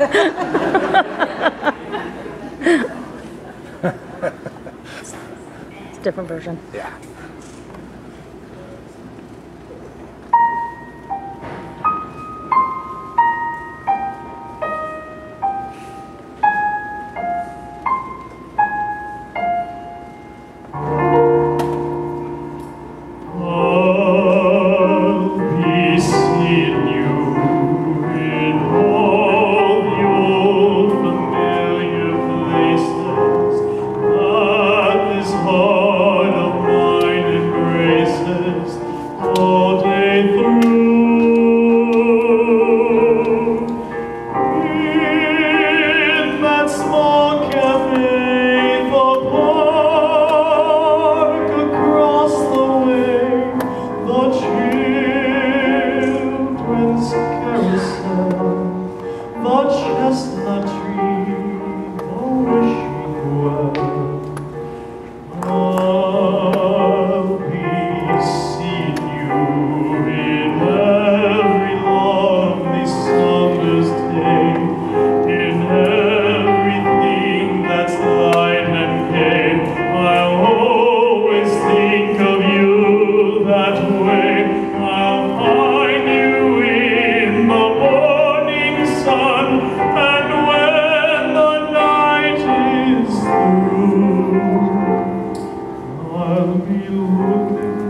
It's a different version. Yeah. for chestnut tree. Ave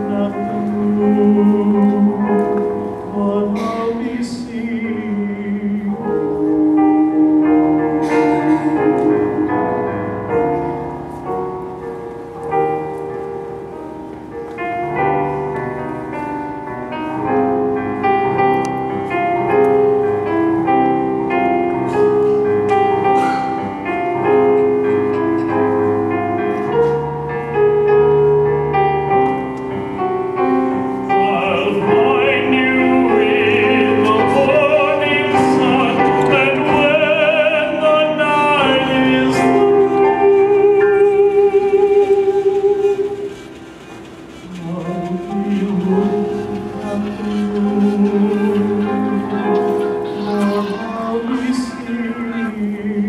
Thank you.